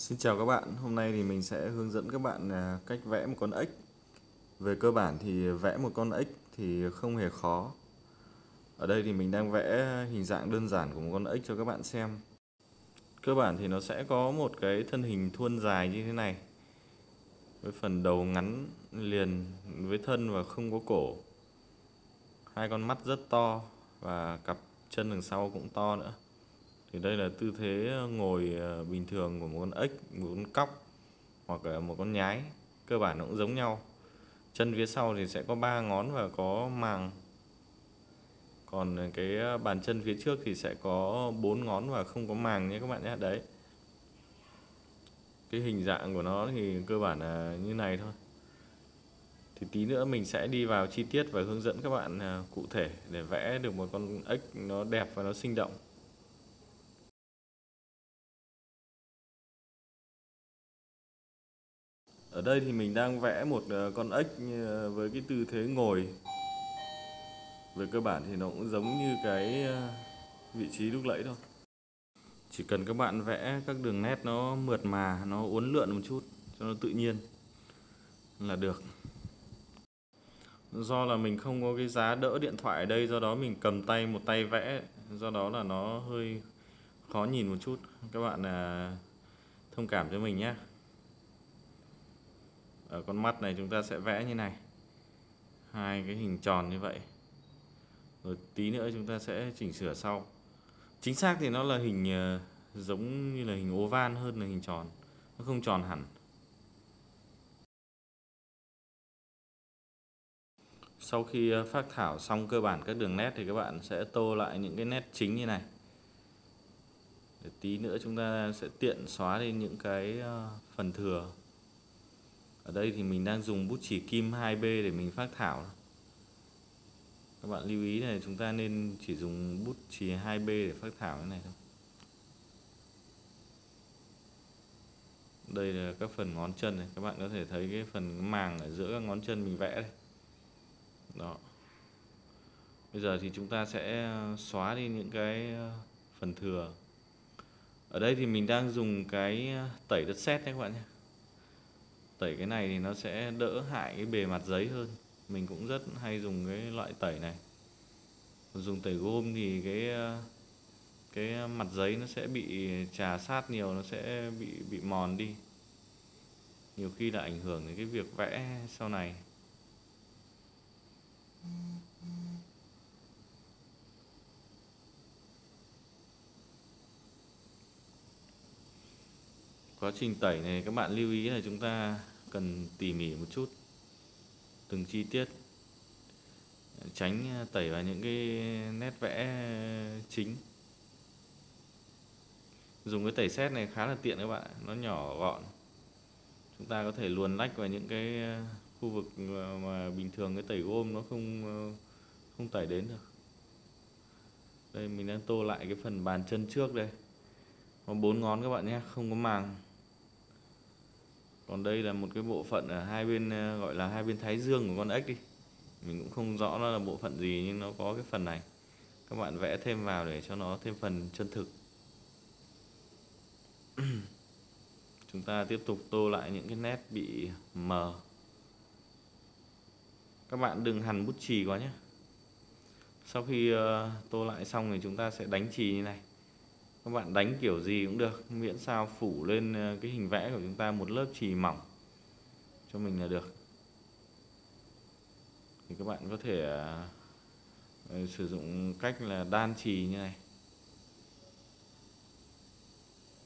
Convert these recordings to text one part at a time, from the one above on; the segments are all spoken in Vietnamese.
Xin chào các bạn, hôm nay thì mình sẽ hướng dẫn các bạn à, cách vẽ một con ếch. Về cơ bản thì vẽ một con ếch thì không hề khó. Ở đây thì mình đang vẽ hình dạng đơn giản của một con ếch cho các bạn xem. Cơ bản thì nó sẽ có một cái thân hình thuôn dài như thế này. Với phần đầu ngắn liền với thân và không có cổ. Hai con mắt rất to và cặp chân đằng sau cũng to nữa thì đây là tư thế ờ, ngồi ờ, bình thường của một con ếch, một con cóc hoặc là một con nhái. Cơ bản nó cũng giống nhau. Chân phía sau thì sẽ có ba ngón và có màng. Còn cái ờ, bàn chân phía trước thì sẽ có bốn ngón và không có màng nhé các bạn nhé. Đấy. Cái hình dạng của nó thì cơ bản là như này thôi. Thì tí nữa mình sẽ đi vào chi tiết và hướng dẫn các bạn cụ thể để vẽ được một con ếch nó đẹp và nó sinh động. Ở đây thì mình đang vẽ một ờ, con ếch ờ, với cái tư thế ngồi. Về cơ bản thì nó cũng giống như cái ờ, vị trí lúc nãy thôi. Chỉ cần các bạn vẽ các đường nét nó mượt mà, nó uốn lượn một chút, cho nó tự nhiên là được. Do là mình không có cái giá đỡ điện thoại ở đây, do đó mình cầm tay một tay vẽ, do đó là nó hơi khó nhìn một chút. Các bạn à, thông cảm cho mình nhé ở con mắt này chúng ta sẽ vẽ như này. Hai cái hình tròn như vậy. Rồi tí nữa chúng ta sẽ chỉnh sửa sau. Chính xác thì nó là hình ờ, giống như là hình oval hơn là hình tròn. Nó không tròn hẳn. Sau khi ờ, phát thảo xong cơ bản các đường nét thì các bạn sẽ tô lại những cái nét chính như này. Để tí nữa chúng ta sẽ tiện xóa đi những cái ờ, phần thừa ở đây thì mình đang dùng bút chỉ kim 2B để mình phát thảo. Các bạn lưu ý này, chúng ta nên chỉ dùng bút chì 2B để phát thảo cái này thôi. Đây là các phần ngón chân này, các bạn có thể thấy cái phần màng ở giữa các ngón chân mình vẽ đây. Đó. Bây giờ thì chúng ta sẽ ờ, xóa đi những cái ờ, phần thừa. Ở đây thì mình đang dùng cái ờ, tẩy đất sét nhé các bạn nhé tẩy cái này thì nó sẽ đỡ hại cái bề mặt giấy hơn. Mình cũng rất hay dùng cái loại tẩy này. Dùng tẩy gôm thì cái cái mặt giấy nó sẽ bị trà sát nhiều, nó sẽ bị bị mòn đi. Nhiều khi là ảnh hưởng đến cái việc vẽ sau này. Quá trình tẩy này, các bạn lưu ý là chúng ta cần tỉ mỉ một chút, từng chi tiết, tránh à, tẩy vào những cái nét vẽ chính. Dùng cái tẩy xét này khá là tiện các bạn nó nhỏ gọn. Chúng ta có thể luồn lách vào những cái à, khu vực mà bình thường cái tẩy gôm nó không à, không tẩy đến được. Đây, mình đang tô lại cái phần bàn chân trước đây. Có bốn ngón các bạn nhé, không có màng còn đây là một cái bộ phận ở hai bên ờ, gọi là hai bên thái dương của con ếch đi. Mình cũng không rõ nó là bộ phận gì, nhưng nó có cái phần này. Các bạn vẽ thêm vào để cho nó thêm phần chân thực. Chúng ta tiếp tục tô lại những cái nét bị mờ. Các bạn đừng hằn bút chì quá nhé. Sau khi ờ, tô lại xong thì chúng ta sẽ đánh chì như này các bạn đánh kiểu gì cũng được, miễn sao phủ lên ờ, cái hình vẽ của chúng ta một lớp chì mỏng cho mình là được. Thì các bạn có thể ờ, ờ, sử dụng cách là đan chì như này.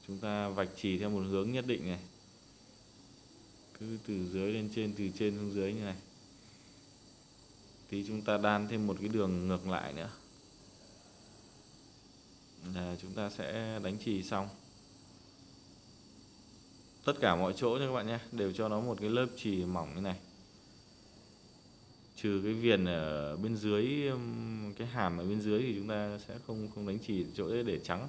Chúng ta vạch chì theo một hướng nhất định này. Cứ từ dưới lên trên, từ trên xuống dưới như này. Thì chúng ta đan thêm một cái đường ngược lại nữa là chúng ta sẽ đánh chì xong. Tất cả mọi chỗ nha các bạn nhé đều cho nó một cái lớp chì mỏng như này. Trừ cái viền ở bên dưới cái hàm ở bên dưới thì chúng ta sẽ không không đánh chì chỗ đấy để trắng.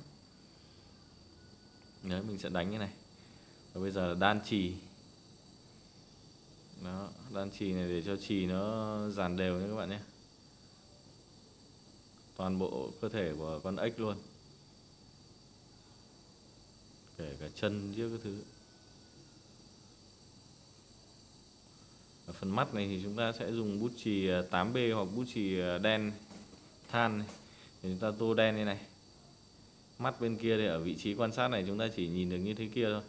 Đấy, mình sẽ đánh như này. Và bây giờ đan chì. Đó, đan chì này để cho chì nó dàn đều nha các bạn nhé. Toàn bộ cơ thể của con ếch luôn kể cả chân giữa cái thứ. Ở phần mắt này thì chúng ta sẽ dùng bút chì à, 8B hoặc bút chì à, đen than này. thì chúng ta tô đen như này. Mắt bên kia thì ở vị trí quan sát này chúng ta chỉ nhìn được như thế kia thôi.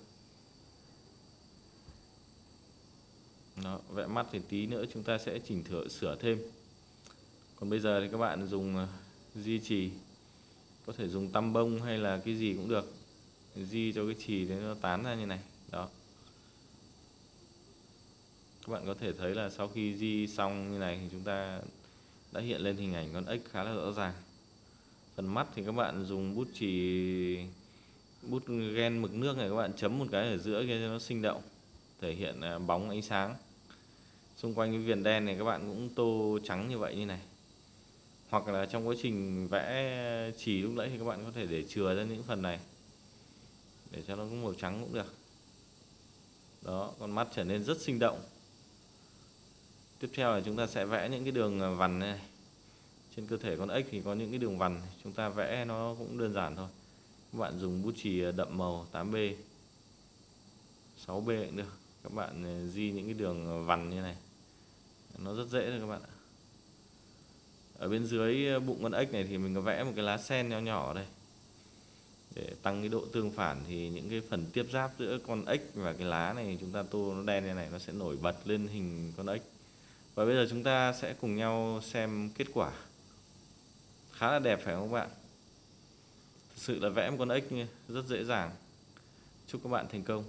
Đó, vẽ mắt thì tí nữa chúng ta sẽ chỉnh thửa sửa thêm. Còn bây giờ thì các bạn dùng à, di duy trì. Có thể dùng tăm bông hay là cái gì cũng được di cho cái chì đấy nó tán ra như này. Đó. Các bạn có thể thấy là sau khi di xong như này thì chúng ta đã hiện lên hình ảnh con ếch khá là rõ ràng. Phần mắt thì các bạn dùng bút chì, bút gen mực nước này, các bạn chấm một cái ở giữa kia cho nó sinh động, thể hiện à, bóng ánh sáng. Xung quanh cái viền đen này các bạn cũng tô trắng như vậy như này. Hoặc là trong quá trình vẽ chì lúc nãy thì các bạn có thể để chừa ra những phần này để cho nó có màu trắng cũng được. Đó, con mắt trở nên rất sinh động. Tiếp theo là chúng ta sẽ vẽ những cái đường à, vằn này. Trên cơ thể con ếch thì có những cái đường vằn, chúng ta vẽ nó cũng đơn giản thôi. Các bạn dùng bút chì à, đậm màu 8B 6B cũng được. Các bạn à, di những cái đường vằn như này. Nó rất dễ thôi các bạn ạ. Ở bên dưới bụng con ếch này thì mình có vẽ một cái lá sen nhỏ nhỏ ở đây để tăng cái độ tương phản thì những cái phần tiếp giáp giữa con ếch và cái lá này chúng ta tô nó đen như này nó sẽ nổi bật lên hình con ếch và bây giờ chúng ta sẽ cùng nhau xem kết quả. Khá là đẹp phải không các bạn? Thực sự là vẽ một con ếch rất dễ dàng. Chúc các bạn thành công.